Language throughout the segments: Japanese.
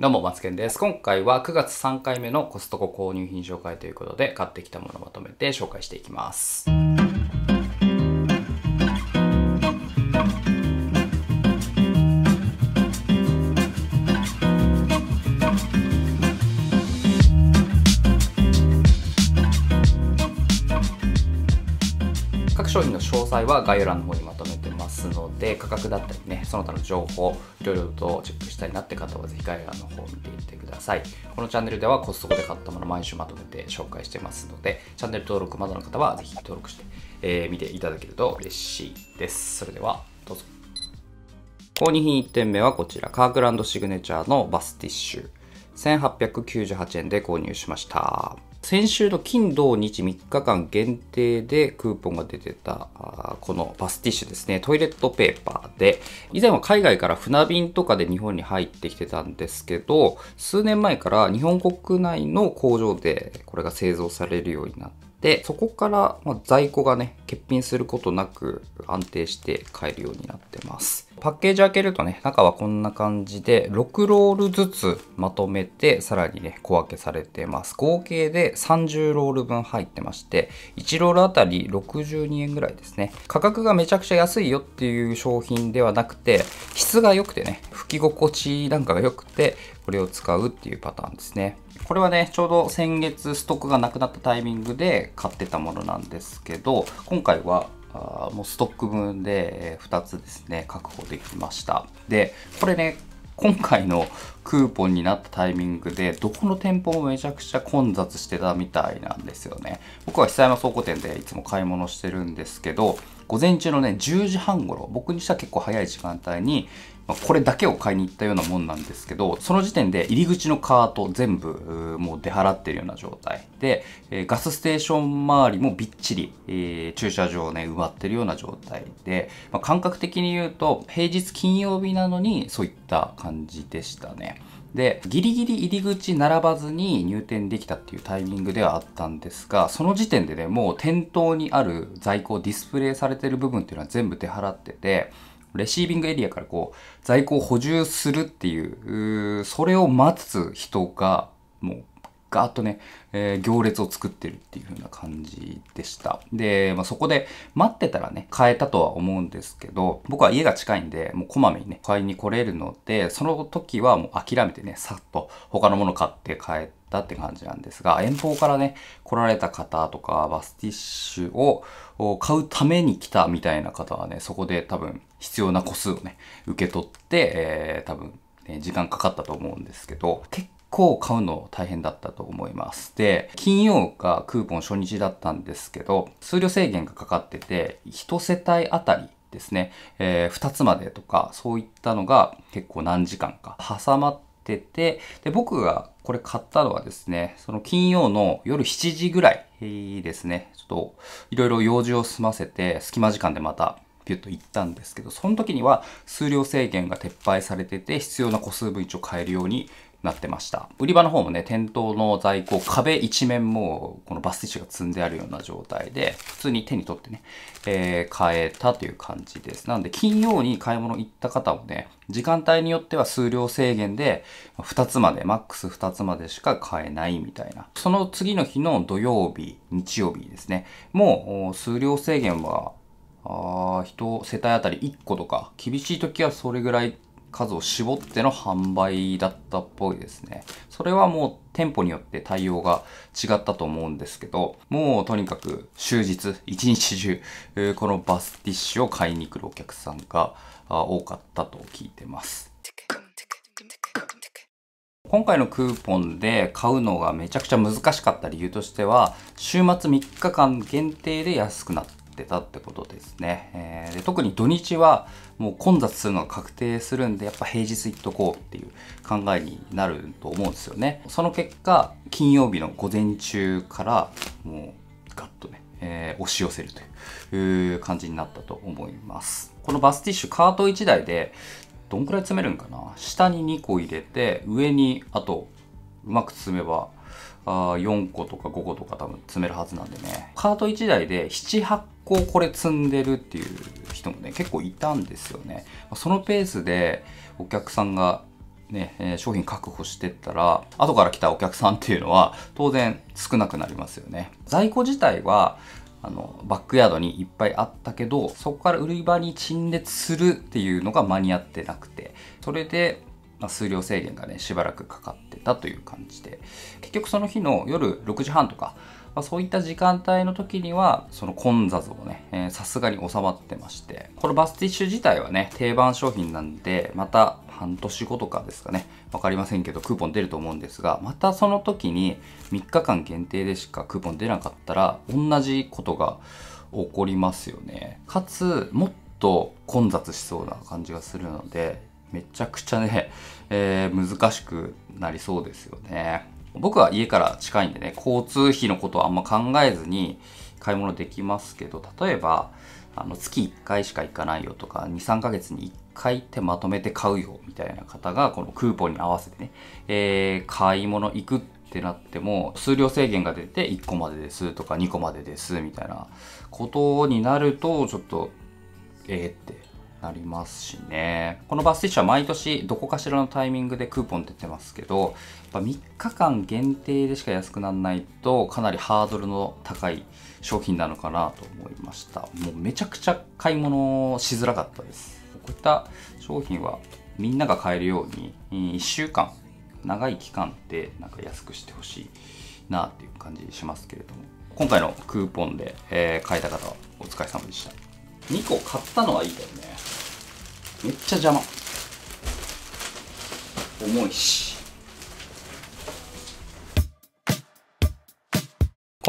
どうも、マツケンです。今回は9月3回目のコストコ購入品紹介ということで、買ってきたものをまとめて紹介していきます。各商品の詳細は概要欄の方にまとめてますので価格だったりねその他の情報いろいろとチェックしたいなって方はぜひ概要欄の方を見ていってください。このチャンネルではコストコで買ったもの毎週まとめて紹介してますのでチャンネル登録まだの方はぜひ登録して、えー見ていただけると嬉しいです。それではどうぞ。購入品1点目はこちら。カークランドシグネチャーのバスティッシュ。1898円で購入しました。先週の金土日3日間限定でクーポンが出てたこのバスティッシュですね。トイレットペーパーで。以前は海外から船便とかで日本に入ってきてたんですけど数年前から日本国内の工場でこれが製造されるようになってでそこからま在庫がね欠品することなく安定して買えるようになってます。パッケージ開けるとね中はこんな感じで6ロールずつまとめてさらにね小分けされてます。合計で30ロール分入ってまして1ロールあたり62円ぐらいですね。価格がめちゃくちゃ安いよっていう商品ではなくて質が良くてね吹き心地なんかが良くてこれを使うっていうパターンですね。これはねちょうど先月ストックがなくなったタイミングで買ってたものなんですけど今回はあもうストック分で2つですね確保できました。でこれね今回のクーポンになったタイミングでどこの店舗もめちゃくちゃ混雑してたみたいなんですよね。僕は久山倉庫店でいつも買い物してるんですけど午前中のね10時半頃僕にしたら結構早い時間帯にまあこれだけを買いに行ったようなもんなんですけどその時点で入り口のカート全部もう出払ってるような状態。で、えガスステーション周りもびっちり、え駐車場をね埋まってるような状態。で、まあ感覚的に言うと平日金曜日なのにそういった感じでしたね。でギリギリ入り口並ばずに入店できたっていうタイミングではあったんですがその時点でねもう店頭にある在庫ディスプレイされてる部分っていうのは全部出払っててレシービングエリアからこう在庫を補充するっていうそれを待つ人がもうガーッとね、えー行列を作ってるっていう風な感じでした。で、まあ、そこで待ってたらね、買えたとは思うんですけど、僕は家が近いんで、もうこまめにね、買いに来れるので、その時はもう諦めてね、さっと他のもの買って帰ったって感じなんですが、遠方からね、来られた方とか、バスティッシュを買うために来たみたいな方はね、そこで多分必要な個数をね、受け取って、えー多分、ね、時間かかったと思うんですけど、結構買うの大変だったと思います。で、金曜がクーポン初日だったんですけど、数量制限がかかってて、1世帯あたりですね、え2つまでとか、そういったのが結構何時間か挟まってて、で、僕がこれ買ったのはですね、その金曜の夜7時ぐらいですね、ちょっといろいろ用事を済ませて、隙間時間でまたピュッと行ったんですけど、その時には数量制限が撤廃されてて、必要な個数分一応買えるようになってました。売り場の方もね、店頭の在庫、壁一面もこのバスティッシュが積んであるような状態で、普通に手に取ってね、えー買えたという感じです。なので、金曜に買い物行った方もね、時間帯によっては数量制限で、2つまで、マックス2つまでしか買えないみたいな。その次の日の土曜日、日曜日ですね、もう数量制限はあー人世帯あたり1個とか厳しい時はそれぐらい数を絞っての販売だったっぽいですね。それはもう店舗によって対応が違ったと思うんですけどもうとにかく終日一日中このバスティッシュを買いに来るお客さんがあ多かったと聞いてます。今回のクーポンで買うのがめちゃくちゃ難しかった理由としては週末3日間限定で安くなってたってことですね、えーで特に土日はもう混雑するのが確定するんでやっぱ平日行っとこうっていう考えになると思うんですよね。その結果金曜日の午前中からもうガッとね、えー押し寄せるという感じになったと思います。このバスティッシュカート1台でどんくらい詰めるんかな？下に2個入れて上にあとうまく詰めばあ4個とか5個とか多分詰めるはずなんでね。カート1台で78個これ積んでるっていう人もね結構いたんですよねそのペースでお客さんがね、え、商品確保してったら、後から来たお客さんっていうのは当然少なくなりますよね。在庫自体は、あの、バックヤードにいっぱいあったけど、そこから売り場に陳列するっていうのが間に合ってなくて、それで、ま、数量制限がね、しばらくかかってたという感じで、結局その日の夜6時半とか、まあ、そういった時間帯の時には、その混雑をね、さすがに収まってまして、このバスティッシュ自体はね、定番商品なんで、また半年後とかですかね、わかりませんけど、クーポン出ると思うんですが、またその時に3日間限定でしかクーポン出なかったら、同じことが起こりますよね。かつ、もっと混雑しそうな感じがするので、めちゃくちゃね、えー、難しくなりそうですよね。僕は家から近いんでね、交通費のことはあんま考えずに買い物できますけど、例えば、あの月1回しか行かないよとか、2、3ヶ月に1回ってまとめて買うよみたいな方が、このクーポンに合わせてね、えー、買い物行くってなっても、数量制限が出て1個までですとか2個までですみたいなことになると、ちょっと、えーってなりますしね。このバスティッシュは毎年どこかしらのタイミングでクーポン出てますけど、ぱ3日間限定でしか安くならないとかなりハードルの高い商品なのかなと思いました。もうめちゃくちゃ買い物しづらかったです。こういった商品はみんなが買えるように1週間長い期間でなんか安くしてほしいなっていう感じしますけれども。今回のクーポンで、えー、買えた方はお疲れ様でした。2個買ったのはいいけどね。めっちゃ邪魔。重いし。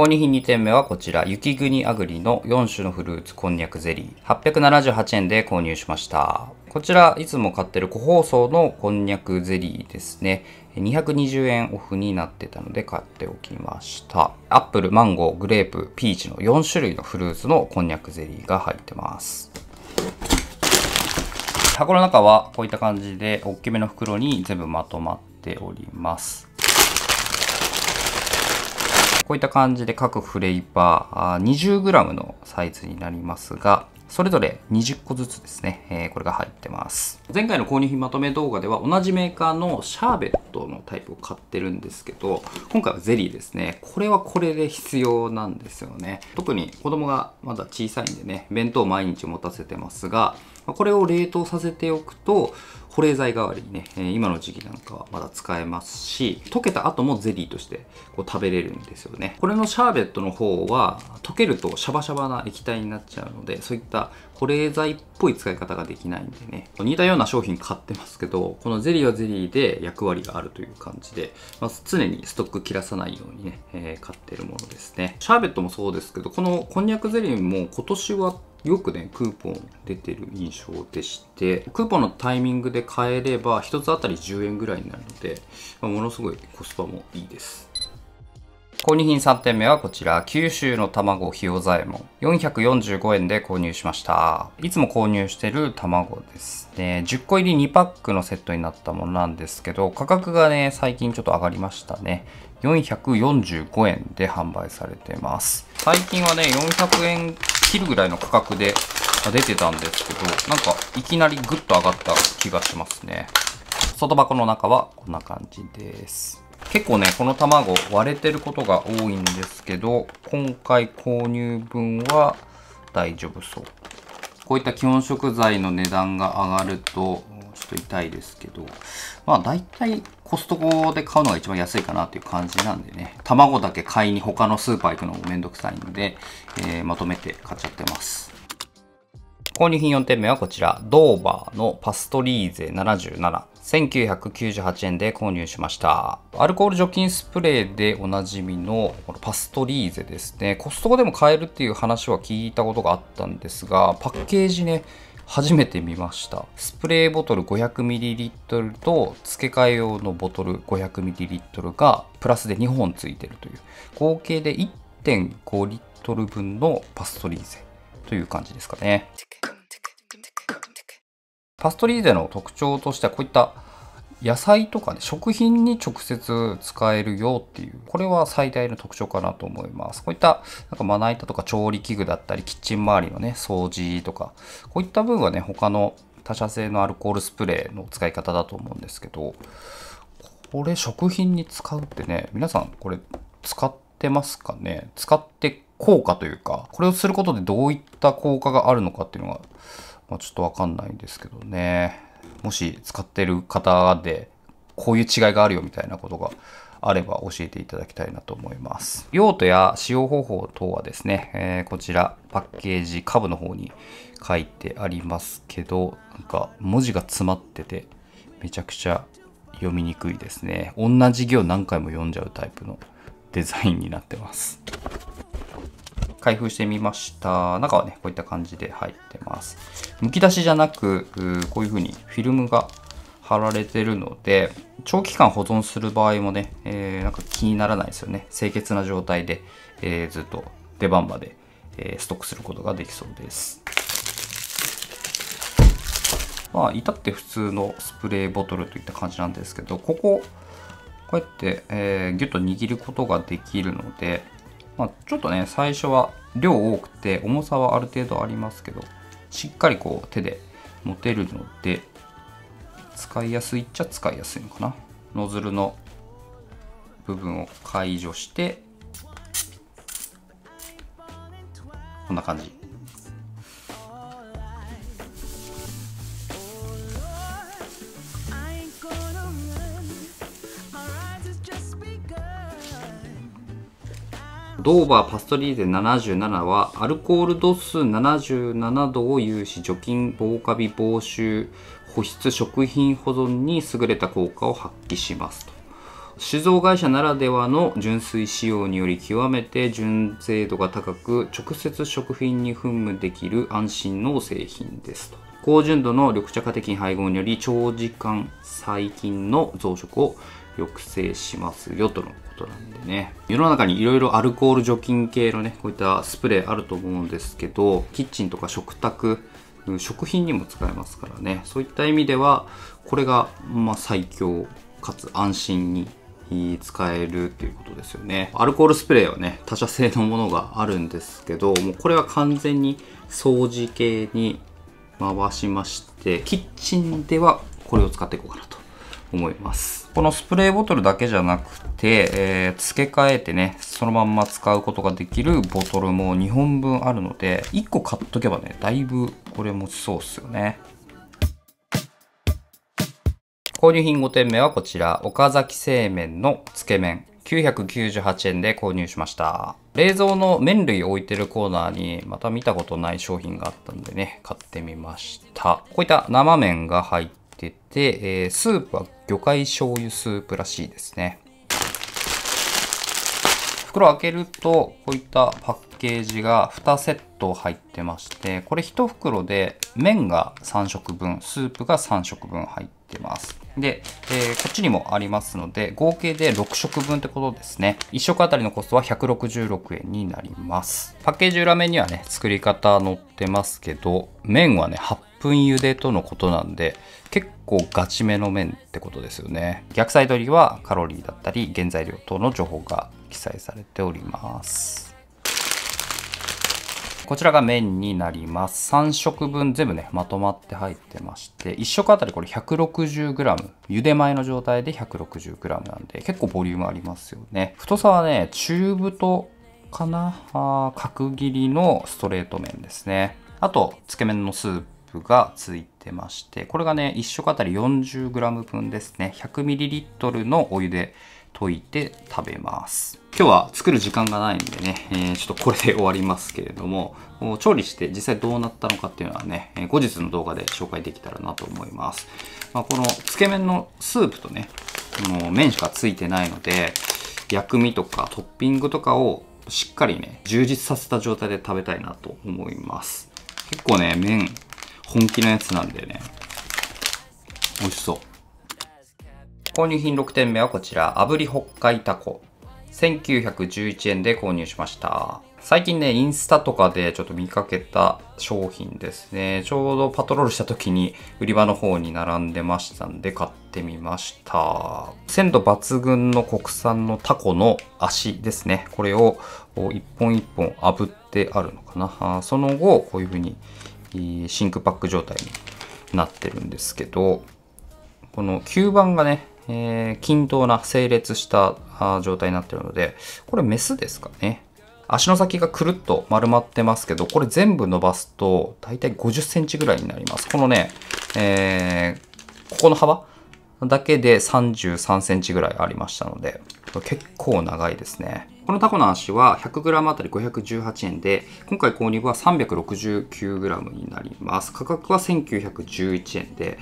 購入品2点目はこちら、雪国アグリの4種のフルーツこんにゃくゼリー。878円で購入しました。こちら、いつも買ってる個包装のこんにゃくゼリーですね。220円オフになってたので買っておきました。アップル、マンゴー、グレープ、ピーチの4種類のフルーツのこんにゃくゼリーが入ってます。箱の中はこういった感じで大きめの袋に全部まとまっております。こういった感じで各フレーバー 20g のサイズになりますが、それぞれ20個ずつですね、えー、これが入ってます。前回の購入品まとめ動画では同じメーカーのシャーベットのタイプを買ってるんですけど、今回はゼリーですね。これはこれで必要なんですよね。特に子供がまだ小さいんでね、弁当を毎日持たせてますが、これを冷凍させておくと、保冷剤代わりにね、今の時期なんかはまだ使えますし、溶けた後もゼリーとしてこう食べれるんですよね。これのシャーベットの方は、溶けるとシャバシャバな液体になっちゃうので、そういった保冷剤っぽい使い方ができないんでね、似たような商品買ってますけど、このゼリーはゼリーで役割があるという感じで、まあ、常にストック切らさないようにね、えー、買ってるものですね。シャーベットもそうですけど、このこんにゃくゼリーも今年はよくね、クーポン出てる印象でして、クーポンのタイミングで買えれば、1つあたり10円ぐらいになるので、まあ、ものすごいコスパもいいです。購入品3点目はこちら、九州の卵ひよざえもん。445円で購入しました。いつも購入してる卵ですね。10個入り2パックのセットになったものなんですけど、価格がね、最近ちょっと上がりましたね。445円で販売されてます。最近はね、400円切るぐらいの価格で出てたんですけど、なんかいきなりグッと上がった気がしますね。外箱の中はこんな感じです。結構ね、この卵割れてることが多いんですけど、今回購入分は大丈夫そう。こういった基本食材の値段が上がると、と痛いですけど、まあ大体コストコで買うのが一番安いかなっていう感じなんでね、卵だけ買いに他のスーパー行くのもめんどくさいんで、えー、まとめて買っちゃってます。購入品4点目はこちら、ドーバーのパストリーゼ77。1998円で購入しました。アルコール除菌スプレーでおなじみのこのパストリーゼですね。コストコでも買えるっていう話は聞いたことがあったんですが、パッケージね、初めて見ました。スプレーボトル 500ml と付け替え用のボトル 500ml がプラスで2本ついてるという合計で1.5リットル分のパストリーゼという感じですかね。パストリーゼの特徴としてはこういった野菜とかね、食品に直接使えるよっていう、これは最大の特徴かなと思います。こういった、なんかまな板とか調理器具だったり、キッチン周りのね、掃除とか、こういった部分はね、他の他社製のアルコールスプレーの使い方だと思うんですけどこれ食品に使うってね皆さんこれ使ってますかね使って効果というかこれをすることでどういった効果があるのかっていうのが、まあ、ちょっとわかんないんですけどねもし使ってる方でこういう違いがあるよみたいなことがあれば教えていただきたいなと思います。用途や使用方法等はですね、えー、こちらパッケージ下部の方に書いてありますけど、なんか文字が詰まっててめちゃくちゃ読みにくいですね。同じ行何回も読んじゃうタイプのデザインになってます。開封してみました。中はね、こういった感じで入ってます。むき出しじゃなく、こういう風にフィルムが貼られてるので、長期間保存する場合もね、えー、なんか気にならないですよね。清潔な状態で、えー、ずっと出番まで、えー、ストックすることができそうです。まあ、至って普通のスプレーボトルといった感じなんですけど、ここ、こうやって、えー、ギュッと握ることができるので、まあ、ちょっとね、最初は量多くて、重さはある程度ありますけど、しっかりこう手で持てるので、使いやすいっちゃ使いやすいのかな。ノズルの部分を解除してこんな感じ。ドーバーパストリーゼ77はアルコール度数77度を有し除菌防カビ防臭保湿食品保存に優れた効果を発揮しますと。酒造会社ならではの純水使用により極めて純正度が高く直接食品に噴霧できる安心の製品ですと。高純度の緑茶化的配合により長時間細菌の増殖を抑制しますよとのことなんでね。世の中にいろいろアルコール除菌系のねこういったスプレーあると思うんですけどキッチンとか食卓食品にも使えますからね。そういった意味ではこれがまあ最強かつ安心に使えるっていうことですよね。アルコールスプレーはね他社製のものがあるんですけどもうこれは完全に掃除系に回しましてキッチンではこれを使っていこうかなと思います。このスプレーボトルだけじゃなくて、えー、付け替えてねそのまんま使うことができるボトルも2本分あるので1個買っとけばねだいぶこれ持ちそうっすよね。購入品5点目はこちら。岡崎製麺のつけ麺。998円で購入しました冷蔵の麺類置いてるコーナーにまた見たことない商品があったんでね買ってみましたこういった生麺が入ってて、えー、スープは魚介醤油スープらしいですね。袋開けると、こういったパッケージが2セット入ってまして、これ1袋で麺が3食分、スープが3食分入ってます。で、えー、こっちにもありますので、合計で6食分ってことですね。1食あたりのコストは166円になります。パッケージ裏面にはね、作り方載ってますけど、麺はね、8分茹でとのことなんで、結構ガチめの麺ってことですよね。逆サイドにはカロリーだったり、原材料等の情報が記載されております。こちらが麺になります。3食分全部ね、まとまって入ってまして、1食あたりこれ 160g、茹で前の状態で 160g なんで、結構ボリュームありますよね。太さはね、中太かな？あ角切りのストレート麺ですね。あと、つけ麺のスープがついてまして、これがね、1食あたり 40g 分ですね。100ml のお湯で溶いて食べます。今日は作る時間がないんでね、えー、ちょっとこれで終わりますけれども、調理して実際どうなったのかっていうのはね、え後日の動画で紹介できたらなと思います。まあ、このつけ麺のスープとね、この麺しかついてないので、薬味とかトッピングとかをしっかりね、充実させた状態で食べたいなと思います。結構ね、麺本気のやつなんでね、美味しそう。購入品6点目はこちら、炙り北海タコ。1911円で購入しました。最近ね、インスタとかでちょっと見かけた商品ですね。ちょうどパトロールした時に売り場の方に並んでましたんで買ってみました。鮮度抜群の国産のタコの足ですね。これを一本一本炙ってあるのかな。その後、こういう風に真空パック状態になってるんですけどこの吸盤がね、えー、均等な整列した状態になってるのでこれメスですかね。足の先がくるっと丸まってますけどこれ全部伸ばすと大体50センチぐらいになります。このね、えー、ここの幅だけで33センチぐらいありましたので結構長いですね。このタコの足は 100g あたり518円で今回購入は 369g になります。価格は1911円で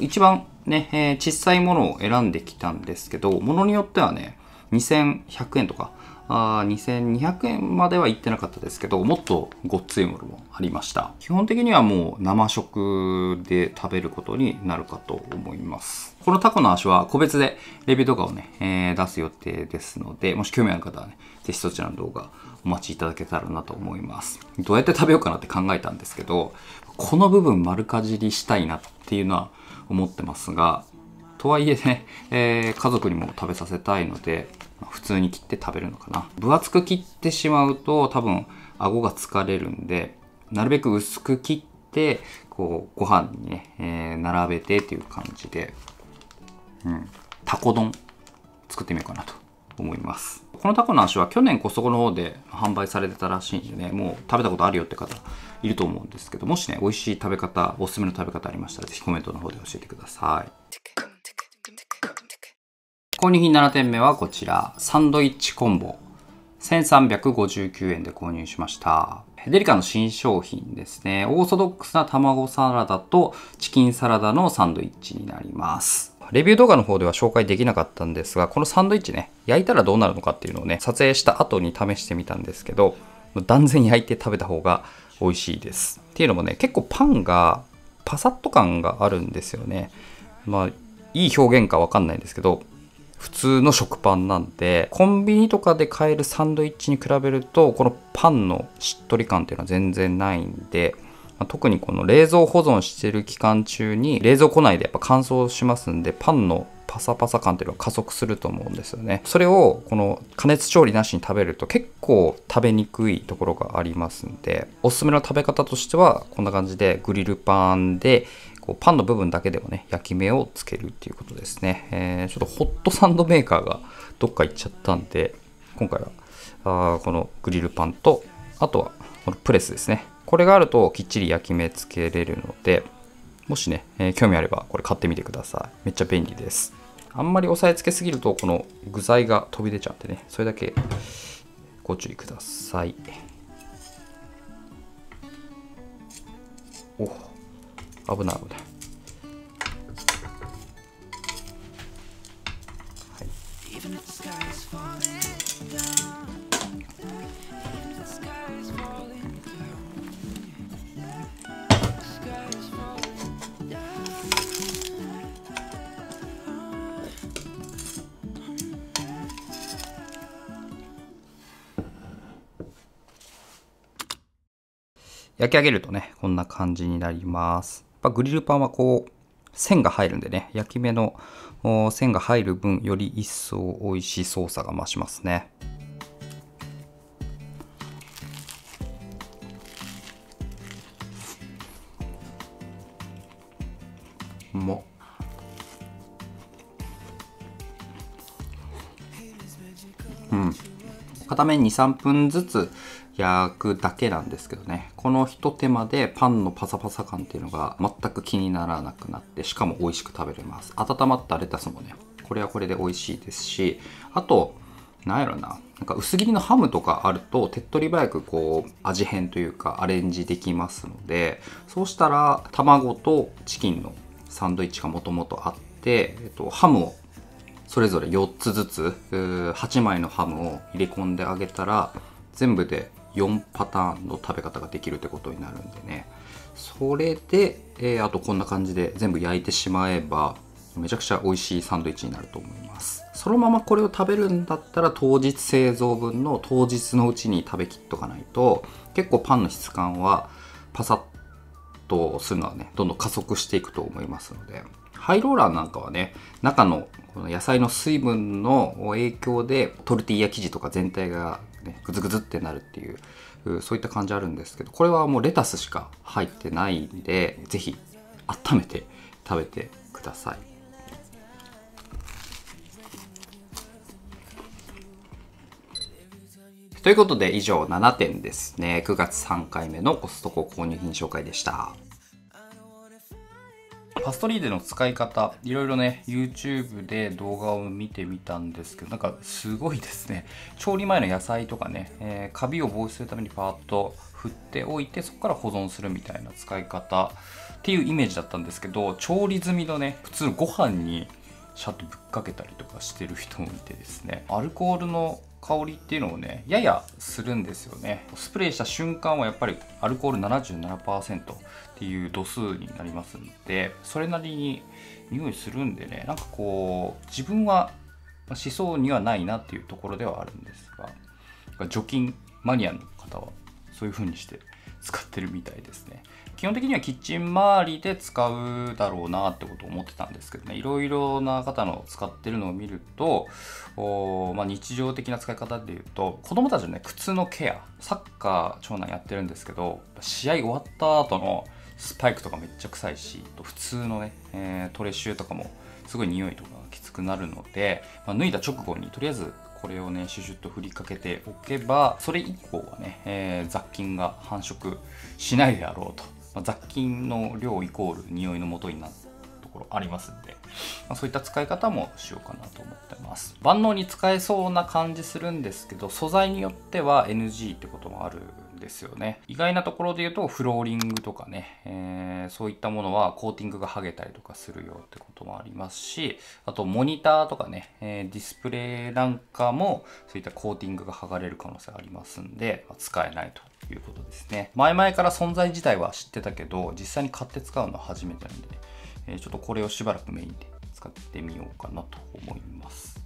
一番ね、えー、小さいものを選んできたんですけどものによってはね2100円とかあ2200円までは行ってなかったですけどもっとごっついものもありました。基本的にはもう生食で食べることになるかと思います。このタコの足は個別でレビュー動画をね、えー、出す予定ですのでもし興味ある方はねぜひそちらの動画お待ちいただけたらなと思います。どうやって食べようかなって考えたんですけどこの部分丸かじりしたいなっていうのは思ってますがとはいえね、えー、家族にも食べさせたいので普通に切って食べるのかな。分厚く切ってしまうと多分顎が疲れるんでなるべく薄く切ってこうご飯にね、えー、並べてっていう感じで、うん、タコ丼作ってみようかなと思います。このタコの足は去年コストコの方で販売されてたらしいんでねもう食べたことあるよって方いると思うんですけどもしね美味しい食べ方おすすめの食べ方ありましたら是非コメントの方で教えてください購入品7点目はこちら、サンドイッチコンボ。1359円で購入しました。デリカの新商品ですね。オーソドックスな卵サラダとチキンサラダのサンドイッチになります。レビュー動画の方では紹介できなかったんですが、このサンドイッチね、焼いたらどうなるのかっていうのをね、撮影した後に試してみたんですけど、断然焼いて食べた方が美味しいです。っていうのもね、結構パンがパサッと感があるんですよね。まあ、いい表現かわかんないんですけど、普通の食パンなんでコンビニとかで買えるサンドイッチに比べるとこのパンのしっとり感っていうのは全然ないんでま特にこの冷蔵保存してる期間中に冷蔵庫内でやっぱ乾燥しますんでパンのパサパサ感っていうのは加速すると思うんですよねそれをこの加熱調理なしに食べると結構食べにくいところがありますんでおすすめの食べ方としてはこんな感じでグリルパンでこうパンの部分だけでもね、焼き目をつけるっていうことですね。えー、ちょっとホットサンドメーカーがどっか行っちゃったんで、今回はあこのグリルパンと、あとはこのプレスですね。これがあるときっちり焼き目つけれるので、もしね、えー、興味あればこれ買ってみてください。めっちゃ便利です。あんまり押さえつけすぎると、この具材が飛び出ちゃうんでね、それだけご注意ください。お危ない危ない焼き上げるとね、こんな感じになります。ぱグリルパンはこう、線が入るんでね、焼き目の線が入る分、より一層美味しい操作が増しますね。もうん片面23分ずつ焼くだけなんですけどね。このひと手間でパンのパサパサ感っていうのが全く気にならなくなってしかも美味しく食べれます。温まったレタスもねこれはこれで美味しいですしあとなんやろななんか薄切りのハムとかあると手っ取り早くこう味変というかアレンジできますのでそうしたら卵とチキンのサンドイッチがもともとあって、えっと、ハムをそれぞれ4つずつ8枚のハムを入れ込んであげたら全部で4パターンの食べ方ができるってことになるんでね。それで、えー、あとこんな感じで全部焼いてしまえばめちゃくちゃ美味しいサンドイッチになると思います。そのままこれを食べるんだったら当日製造分の当日のうちに食べきっとかないと結構パンの質感はパサッとするのはねどんどん加速していくと思いますので。ハイローラーなんかはね中のこの野菜の水分の影響でトルティーヤ生地とか全体がね、グズグズってなるっていう、そういった感じあるんですけど、これはもうレタスしか入ってないんで、ぜひ温めて食べてください。ということで以上7点ですね。9月3回目のコストコ購入品紹介でした。パストリーデの使い方、いろいろね、YouTube で動画を見てみたんですけど、なんかすごいですね。調理前の野菜とかね、えー、カビを防止するためにパーッと振っておいて、そこから保存するみたいな使い方っていうイメージだったんですけど、調理済みのね、普通ご飯にシャッとぶっかけたりとかしてる人もいてですね、アルコールの香りっていうのをねややするんですよね。スプレーした瞬間はやっぱりアルコール77%っていう度数になりますんでそれなりに匂いするんでねなんかこう自分はしそうにはないなっていうところではあるんですが除菌マニアの方はそういう風にして使ってるみたいですね。基本的にはキッチン周りで使うだろうなってことを思ってたんですけどね。いろいろな方の使ってるのを見るとお、まあ、日常的な使い方でいうと子供たちのね靴のケアサッカー長男やってるんですけど試合終わった後のスパイクとかめっちゃ臭いし普通のね、えー、トレシューとかもすごい匂いとかがきつくなるので、まあ、脱いだ直後にとりあえずこれをねシュシュッと振りかけておけばそれ以降はね、えー、雑菌が繁殖しないであろうと、まあ、雑菌の量イコール匂いの元になるところありますんで、まあ、そういった使い方もしようかなと思ってます。万能に使えそうな感じするんですけど素材によっては NG ってこともあるですよね。意外なところで言うとフローリングとかね、えー、そういったものはコーティングが剥げたりとかするよってこともありますし、あとモニターとかね、えー、ディスプレイなんかもそういったコーティングが剥がれる可能性ありますんで、まあ、使えないということですね。前々から存在自体は知ってたけど、実際に買って使うのは初めてなんで、ね、えー、ちょっとこれをしばらくメインで使ってみようかなと思います。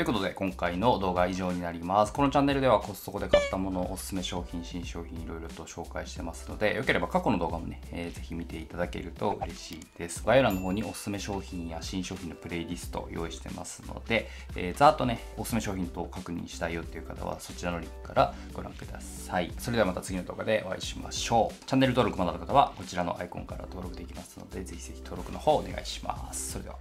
ということで今回の動画は以上になります。このチャンネルではコストコで買ったもの、おすすめ商品、新商品いろいろと紹介してますので、よければ過去の動画もね、えー、ぜひ見ていただけると嬉しいです。概要欄の方におすすめ商品や新商品のプレイリストを用意してますので、えー、ざーっとね、おすすめ商品と確認したいよっていう方はそちらのリンクからご覧ください。それではまた次の動画でお会いしましょう。チャンネル登録まだの方はこちらのアイコンから登録できますので、ぜひぜひ登録の方お願いします。それでは。